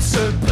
it's a